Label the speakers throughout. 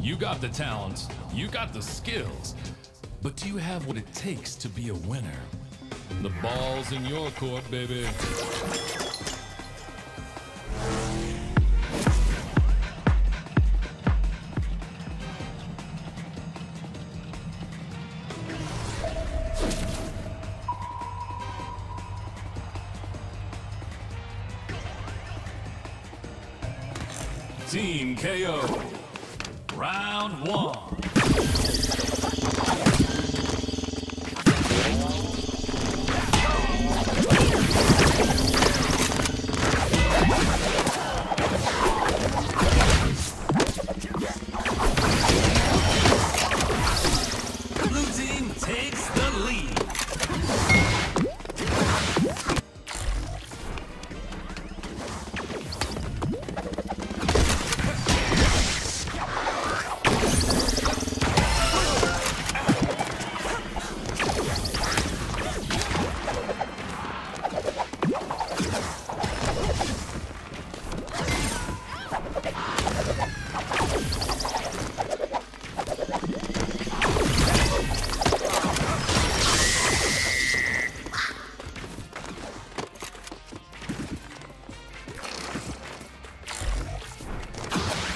Speaker 1: You got the talent, you got the skills, but do you have what it takes to be a winner? The ball's in your court, baby. Team KO. Round one.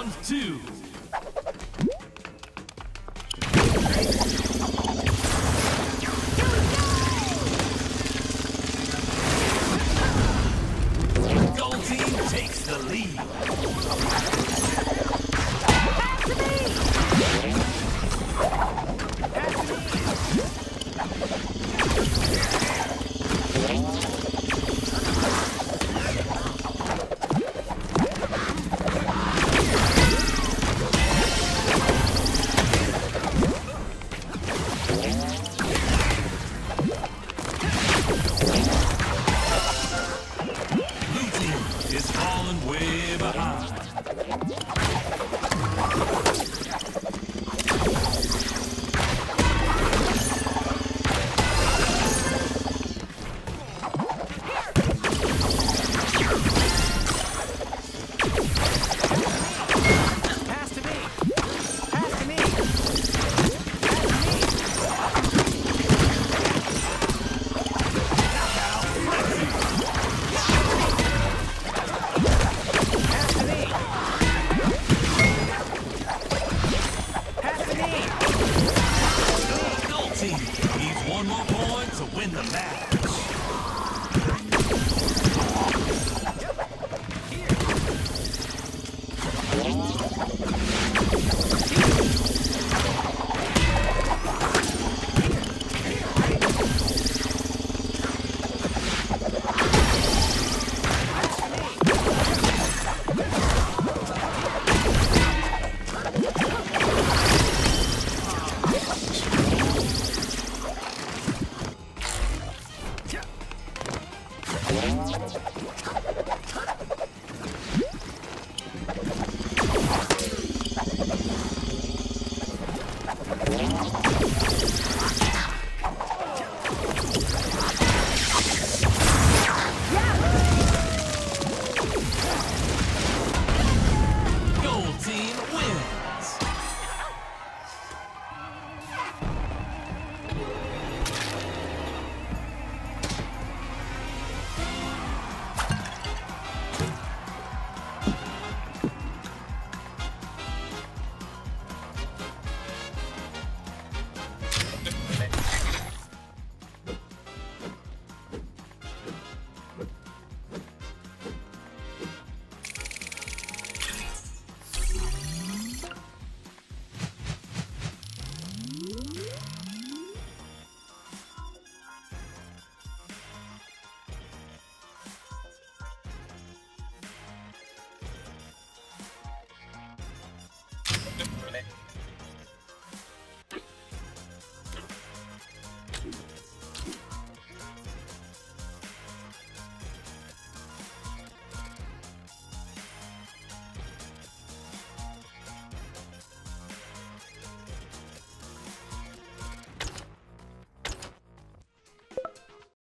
Speaker 1: Round two. Gold team takes the lead. Let's go.